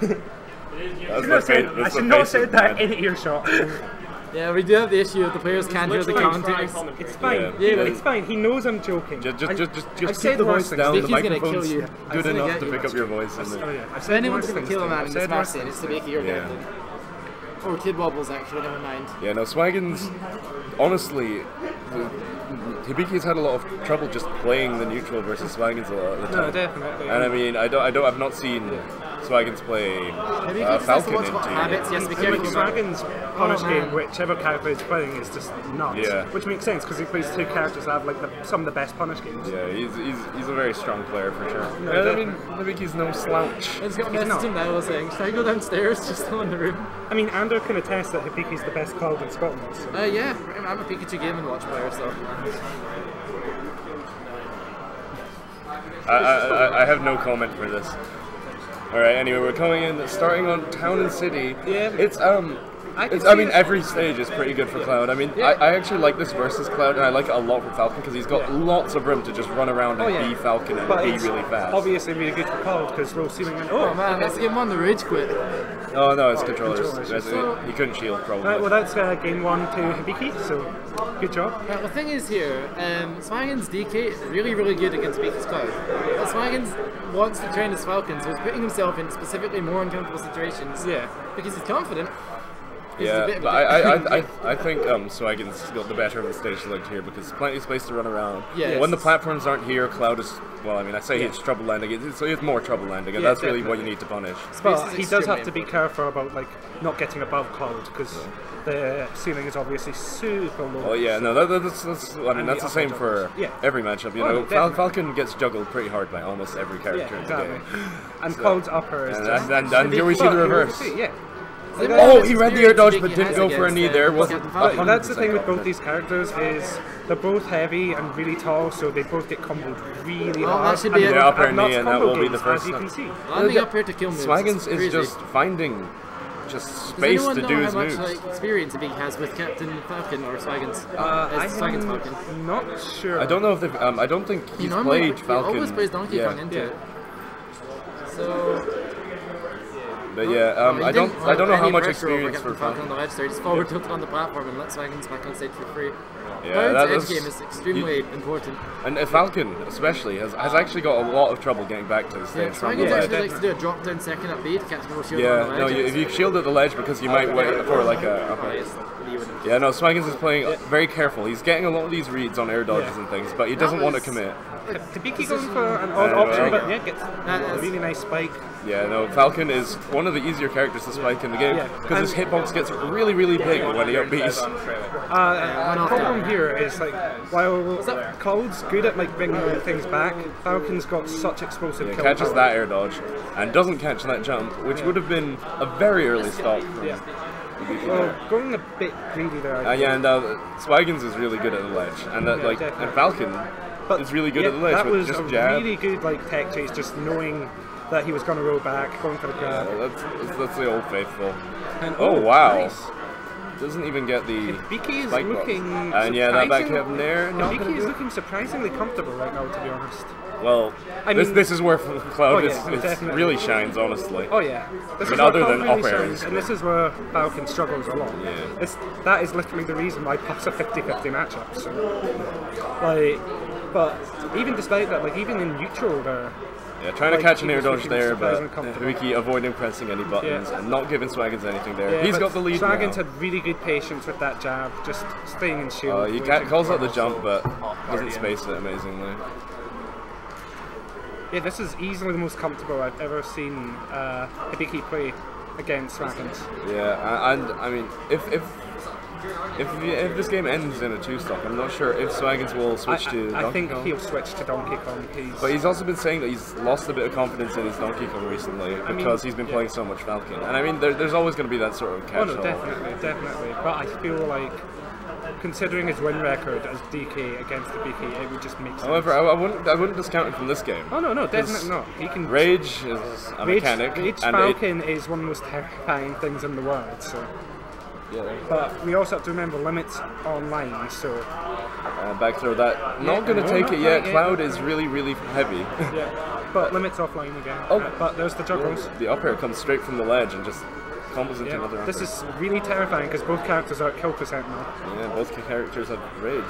That's should my not I should not face say of that man. in earshot. Yeah, we do have the issue of the players can't hear the Literally commentators. trying commentary. It's fine. Yeah. Yeah, it's fine. He knows I'm joking. Just, just, just, just, just keep the worse voice things. down. The Vicky's gonna kill microphone's you. good He's gonna enough to you. pick up your voice. Oh, yeah. I've If said anyone's gonna kill a too. man I've in this match, then it's to too. make your Yeah. dead. Or oh, Kid Wobbles, actually, never mind. Yeah, no, Swaggins, honestly, the- Hibiki's had a lot of trouble just playing the neutral versus Swaggins a lot of the time. No, definitely. And I mean, I don't, I don't, I've not seen Swaggins play Maybe uh, just has to Falcon watch in what two habits he has years. to be Yeah, like careful about. Dragon's punish Oh, game, whichever character he's playing is just nuts. Yeah. Which makes sense because he plays two characters that have like the, some of the best punish games. Yeah, he's, he's, he's a very strong player for sure. No, Yeah, I mean, Hibiki's no slouch. I just got a He's message not. now saying, should I go downstairs? Just still in the room. I mean, Andor can attest that Hibiki's the best Cloud in Scotland. So. Uh, yeah, I'm a Pikachu Game and Watch player, so. I, I, I- I have no comment for this. All right. Anyway, we're coming in, starting on Town and City. Yeah. It's um. I It's, I mean, every stage is pretty good for Cloud. I mean, I, I actually like this versus Cloud, and I like it a lot for Falcon because he's got Yeah. lots of room to just run around and Oh, yeah. be Falcon and But be it's really fast. obviously really good for Cloud because low ceiling and Oh man, that's game one, the rage quit. Oh no, it's controllers. controllers. So- he couldn't shield probably. Right, well, that's uh, game one to Hibiki, so good job. Right, the thing is here, um, Swaggins DK is really, really good against Beaky's Cloud. But Swaggins wants to train his Falcon, so he's putting himself in specifically more uncomfortable situations. Yeah. Because he's confident. He's a yeah, bit of a but I, I, dick. I, I, I think um, Swaggin's got the better of the stage select here because plenty of space to run around. Yes. When the platforms aren't here, Cloud is well. I mean, I say it's trouble landing. It's, it's more trouble landing, and Yeah, that's really what you need to punish. But he does have to be careful about like not getting above cloud because the ceiling is obviously super low. Oh yeah, no, that, that's, that's I mean that's the the same upper for jumpers. Yeah. every matchup. You Oh, know, Fal- Falcon gets juggled pretty hard by almost every character Yeah, in exactly. game. And cloud's upper is And, just. and, and, and here we see the reverse. Yeah. Does Oh, he else read the air dodge but didn't go for a against, knee there. Wasn't Falcon? But that's the thing with both these characters is they're both heavy and really tall, so they both get comboed really Well, hard. that should be and a- upper knee, and that will be the first as you can see. Landing up here to kill moves. Swaggins it's is just finding just Does space anyone to know do how his much moves. like experience Beaky has with Captain Falcon or Swaggins? Uh, As Swaggins Falcon. I'm not sure. I don't know if they've. Um, I don't think He he's normally played he Falcon. always plays Donkey yeah. Kong into Yeah. it. So But yeah, um, I don't. I don't know how much experience for Falcon Falcon. on the ledge there. Just forward tilted on the platform and let Swaggins back on stage for free. Yeah, that edge was- game is extremely important. And uh, Falcon, especially, has, has actually got a lot of trouble getting back to the Yeah, stage the Swaggins actually likes to do a drop down second up B to catch more shield on Yeah, the no, you, if you shield at the ledge because you might wait for like a. Oh, Okay. Yes, leave it. Yeah, no, Swaggins is playing very careful. He's getting a lot of these reads on air dodges Yeah. and things, but he doesn't want to commit. Hibiki going for an odd option, right. but yeah, gets a really nice spike. Yeah, no, Falcon is one of the easier characters to spike in the game Yeah. because his hitbox gets really, really big when he upbeats. Uh, the problem here is like while Cloud's good at like bringing things back, Falcon's got such explosive Yeah, kill catches power. that air dodge and doesn't catch that jump, which would have been a very early stop. from Yeah. Well, going a bit greedy there. Uh, yeah, and uh, Swaggins is really good at the ledge, and that Yeah, like definitely. and Falcon but is really good yeah, at the ledge That was just a jab. really good like tech chase, just knowing that he was going to roll back, going for the grab. that's, that's, that's the old faithful. And, Oh wow! nice. Doesn't even get the Hibiki is spike box. looking. And yeah, that back there. Hibiki gonna is looking surprisingly comfortable right now, to be honest. Well, I this mean- this is where Cloud Oh, yeah, is, is really shines, honestly. Oh yeah. This I mean, other than really shines, and this is where Falcon struggles a lot. Yeah. It's, that is literally the reason why Puff's a 50-50 matchup. So, like, but even despite that, like even in neutral, there, Yeah, trying to catch an air dodge there, but surprisingly comfortable. Wiki avoiding pressing any buttons Yeah. and not giving Swaggins anything there. yeah, He's but got the lead Swaggins now. had really good patience with that jab, just staying in shield. Uh, he ca- calls out the jump, but doesn't space it amazingly. Yeah, this is easily the most comfortable I've ever seen uh, Hibiki play against Swaggins. Yeah, and, and I mean, if if if, if this game ends in a two stock, I'm not sure if Swaggins will I, switch to I, I Donkey think Kong. he'll switch to Donkey Kong. He's, But he's also been saying that he's lost a bit of confidence in his Donkey Kong recently mean, because he's been yeah. playing so much Falcon. And I mean, there, there's always going to be that sort of catch. Oh no, definitely, definitely. But I feel like, considering his win record as DK against the BK, it would just make sense. However, I, I wouldn't I wouldn't discount it from this game. oh no, no, definitely not. He can. Rage is a Rage, mechanic, Rage and Falcon is one of the most terrifying things in the world. So, yeah, but we also have to remember limits online. So, uh, back throw that. Not Yeah, going to no, take it yet. Cloud is really really heavy. yeah. but Limit's offline again. Oh. Uh, but there's the juggles. The up air comes straight from the ledge and just combos into another this is really terrifying because both characters are at kill percent now. Yeah, both characters have rage.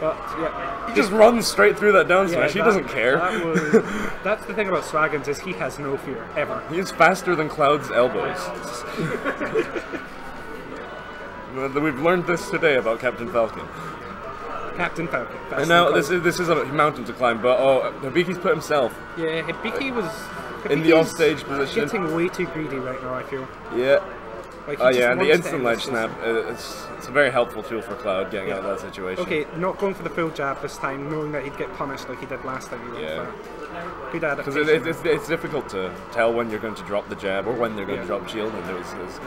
But yeah, He just runs straight through that down smash. he doesn't care. That was, that's the thing about Swaggins is he has no fear ever. He's faster than Cloud's elbows. We've learned this today about Captain Falcon. Captain Falcon. And now this is this is a mountain to climb, but oh, Hibiki's put himself Yeah, Hibiki was in the offstage position. Getting way too greedy right now. I feel. Yeah. Like, Oh yeah, and the instant ledge snap. uh, It's it's a very helpful tool for Cloud getting out of that situation. Okay, not going for the full jab this time, knowing that he'd get punished like he did last time. He went Yeah. Good Because it, it, it's, it's difficult to tell when you're going to drop the jab or when they're going Yeah. to drop shield, and it was, it was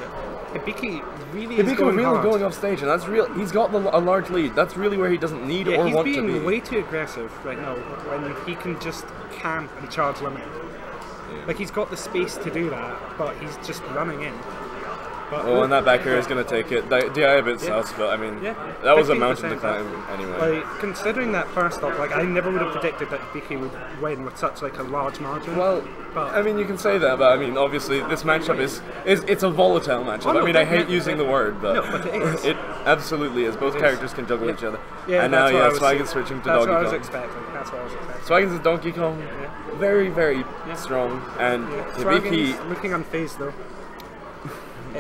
Hibiki really is Hibiki going really hard. going off stage, and that's real. He's got the, a large lead. That's really where he doesn't need Yeah, or want to be. He's being be. way too aggressive right now when he can just camp and charge limit. Like he's got the space to do that, but he's just running in. Oh, and that back air is going to take it. Di- DI a bit sus, but I mean, Yeah, that was a mountain to climb anyway. Like considering that first off, like I never would have predicted that Hibiki would win with such like a large margin. Well, but I mean, you can say that, but I mean, obviously, this matchup is is it's a volatile matchup. Oh, I mean, I hate using the word, but No, but it is. it absolutely is. Both It is. characters can juggle each other. yeah, and now, that's yeah, was switching to That's Donkey what I was expecting. That's what I was expecting. Swaggins Donkey Kong, very, very strong, and Yeah. Hibiki looking unfazed though.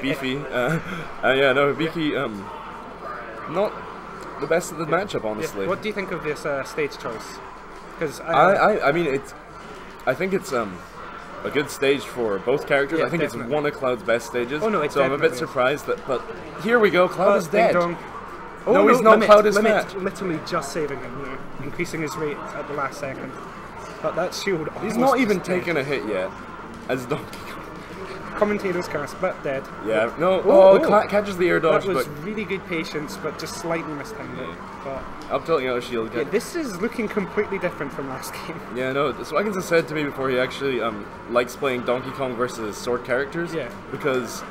Beefy. Uh, uh, yeah, no, Hibiki, um, not the best of the matchup, Yeah. honestly. What do you think of this uh, stage choice? Because I, I, I mean, it's, I think it's um, a good stage for both characters. Yeah, I think definitely. it's one of Cloud's best stages. Oh, no, it so I'm a bit surprised that, but here we go. Cloud is dead. Dong. Oh, No, he's not. Limit, Cloud is Limit fat. literally just saving him, you know, increasing his rate at the last second. But that shield. He's not even dead. taken a hit yet. As Donkey Kong. Commentator's cast, but dead. Yeah, no. Oh, Oh, oh. Catches the air dodge, That was but really good patience, but just slightly mistimed it. But up tilting out a shield. yeah, this is looking completely different from last game. Yeah, no. Swaggins has said to me before he actually um, likes playing Donkey Kong versus sword characters. Yeah. Because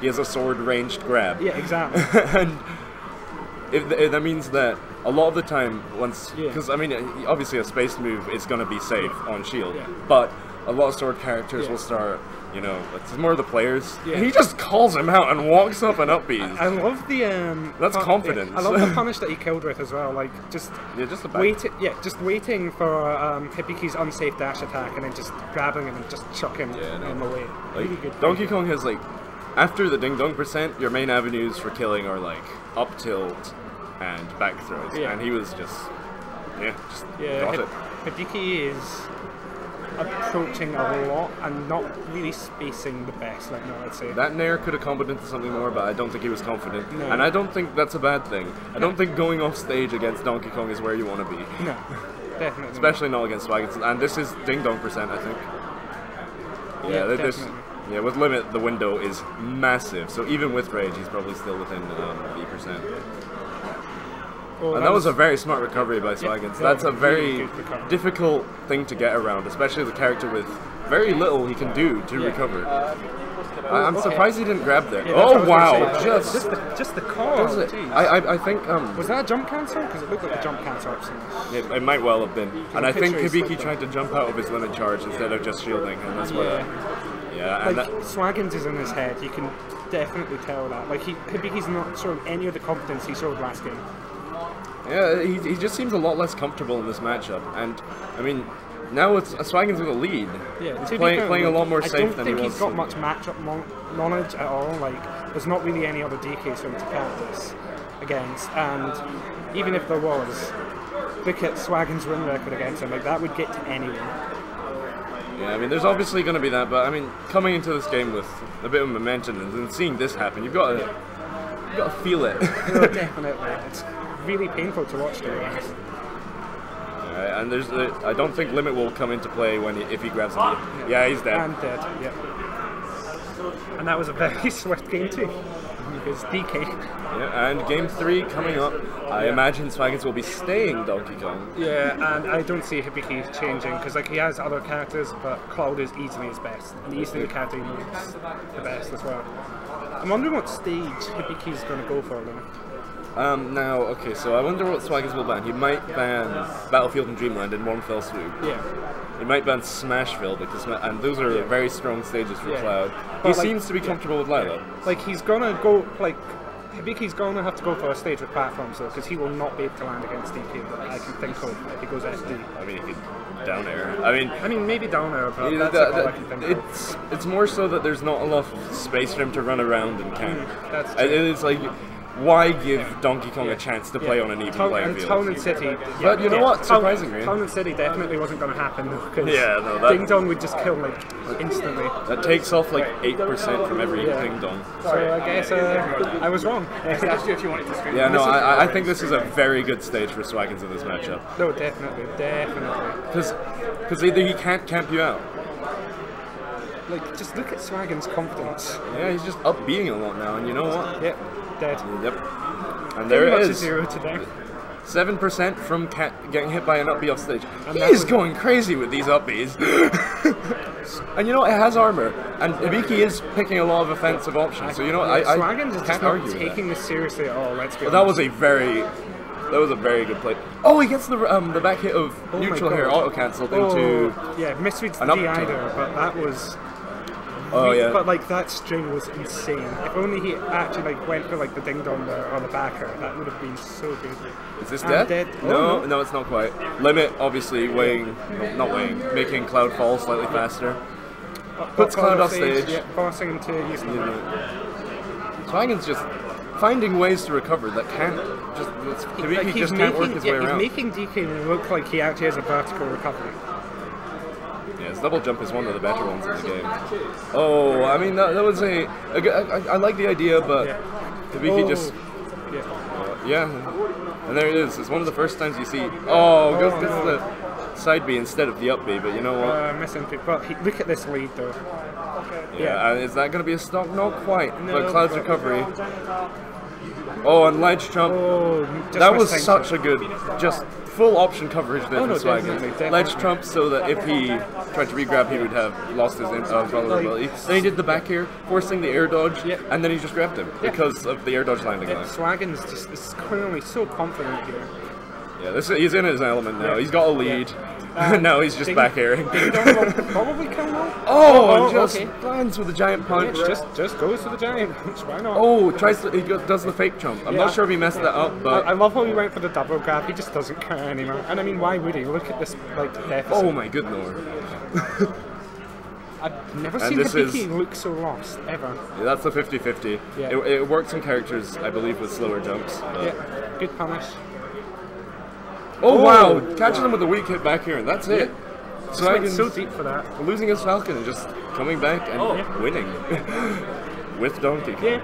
he has a sword ranged grab. Yeah, exactly. and if th- that means that a lot of the time, once Yeah. because I mean, obviously a space move is going to be safe on shield, Yeah. but a lot of sword characters Yeah. will start. You know, it's more of the players. Yeah. He just calls him out and walks up and up bees. I love the um. That's confidence. I love the punish that he killed with as well. Like just Yeah, just the back. waiting. Yeah, just waiting for um, Hibiki's unsafe dash attack and then just grabbing him and just chucking Yeah, no. him away. Like, really good. Donkey Kong has like, after the ding dong percent, your main avenues for killing are like up tilt and back throws, Yeah. and he was just, yeah, just Yeah, got Hib- it. Hibiki is approaching a lot and not really spacing the best like no, I'd say. That Nair could have competed into something more, but I don't think he was confident. No. And I don't think that's a bad thing. I don't think going off stage against Donkey Kong is where you want to be. No, definitely. Especially not against Swag. And this is Ding Dong percent, I think. Yeah, yeah this. Yeah, with limit, the window is massive. So even with rage, he's probably still within um, percent. Well, and that was, a very smart recovery by Swaggins. Yeah, That's a very difficult thing to get around, especially the character with very little he can do to yeah. recover. Uh, I'm surprised he didn't grab there. Yeah, oh wow! Just, just the, just the car. Does it? I, I, I think um. Was that a jump cancel? Because it looked like a jump cancel. It, it might well have been. And I think Hibiki tried to jump out of his limit charge instead of just shielding, and that's. Yeah, like, that... Swaggins is in his head. You can definitely tell that. Like he, Hibiki's not showing any of the confidence he showed last game yeah, he, he just seems a lot less comfortable in this matchup, and I mean. Now it's Swaggins with a lead. Yeah, he's playing, fair, playing a lot more I safe don't than think he he's was. got much matchup knowledge at all. Like, there's not really any other DKs for him to practice against. And even if there was, look at Swaggins' win record against him. Like that would get to anyone. Yeah, I mean, there's obviously going to be that, but I mean, coming into this game with a bit of momentum and seeing this happen, you've got to, you've got to feel it. Definitely, it's really painful to watch. To be honest. Alright, and there's, uh, I don't think limit will come into play when he, if he grabs him. Yeah, he's dead. And dead. Yeah. And that was a very swift game too. Because DK. Yeah, and game three coming up. I imagine Swaggins will be staying Donkey Kong. Yeah, and I don't see Hibiki changing because like he has other characters, but Cloud is easily his best, and easily the character he knows the best as well. I'm wondering what stage Hibiki's going to go for though. Um, now, okay, so I wonder what Swaggins will ban. He might ban Battlefield and Dreamland in one fell swoop. Yeah. He might ban Smashville because, and those are very strong stages for Yeah. Cloud. He like- seems to be comfortable with Lylat. Like he's gonna go like. Hibiki's gonna have to go for a stage with platforms though, because he will not be able to land against DP that I can think of if he goes SD. I mean, he could down air. I mean, I mean, maybe down there, but Yeah, that's that- I can think of. it's it's more so that there's not enough space for him to run around and camp. Mm, that's true. It's like, why give Donkey Kong a chance to play Yeah. on an even Town, playing and field? Town and City. But you know what? Town- Surprisingly- Town and City definitely wasn't going to happen because Yeah, no, that- Ding Dong would just kill like instantly. That takes off like eight percent from every Yeah. ding dong. So I guess uh, I was wrong. asked you if you wanted to stream. Yeah, no, I, I- I think this is a very good stage for Swaggins in this matchup no, definitely, definitely. because either he can't camp you out. Like, just look at Swaggin's confidence. Yeah, he's just up being a lot now, and you know what? Yep, dead. Yep. And there Pretty it is. zero today. Seven percent from cat getting hit by an up B off stage. And He's was- going crazy with these up and you know what? It has armor, and Hibiki is picking a lot of offensive options. So you know what? I, I Swaggins is can't just not argue with taking this seriously at all. Let's be that honest. was a very, that was a very good play. Oh, he gets the um the back hit of Oh my neutral here, God. auto cancelled into. Oh, yeah, misreads the an up DI tilt. there, but that was. Oh yeah. But like that string was insane. If only he actually like went for like the ding dong there or the back air, that would have been so good. Is this dead? dead. Oh, No, no. no, it's not quite. Limit obviously weighing, no, not weighing, making Cloud fall slightly faster. Puts Cloud off stage. Yeah, forcing him to use the know. Swaggins just finding ways to recover that can't just Hibiki like he's just making, can't work his yeah, way he's around. making DK look like he actually has a vertical recovery. Yeah, double jump is one of the better ones in the game. Oh, I mean that, that was a, a g- I, I like the idea, but Yeah. Oh, just yeah. uh, yeah, and there it is. It's one of the first times you see. Oh, goes gets no. the side B instead of the up B, but you know what? Uh, missing, he, look at this lead though. Yeah, and is that going to be a stop? Not quite. No, but Cloud's recovery. Oh, and ledge jump. Oh, that was such a good, just full option coverage there Oh, from no, definitely, definitely. Ledge jump so that if he tried to regrab, he would have lost his uh, vulnerability. then he did the back air, forcing the air dodge, Yep. and then he just grabbed him because of the air dodge landing line. Swaggins just is clearly so confident here. Yeah, this he's in his element now. He's got a lead. Uh, now he's just back airing. Ding Dong will probably now. Oh, Oh, and just okay. lands with a giant punch. Yeah, just just goes for the giant punch. Why not? Oh, tries to, he go- does the fake jump. I'm Yeah. not sure if he messed that up, but I love how he went for the double grab. He just doesn't care anymore. And I mean, why would he? Look at this like deficit. oh my good lord. I've never And seen this Hibiki is- look so lost ever. Yeah, that's the 50-50. Yeah. It, it works in characters, I believe, with slower jumps. but- Yeah, good punish. Oh, Oh. wow! Catching him with a weak hit back here, and that's it. Went Swaggins so deep for that. losing his Falcon and just coming back and Oh. winning with Donkey Kong. Yeah,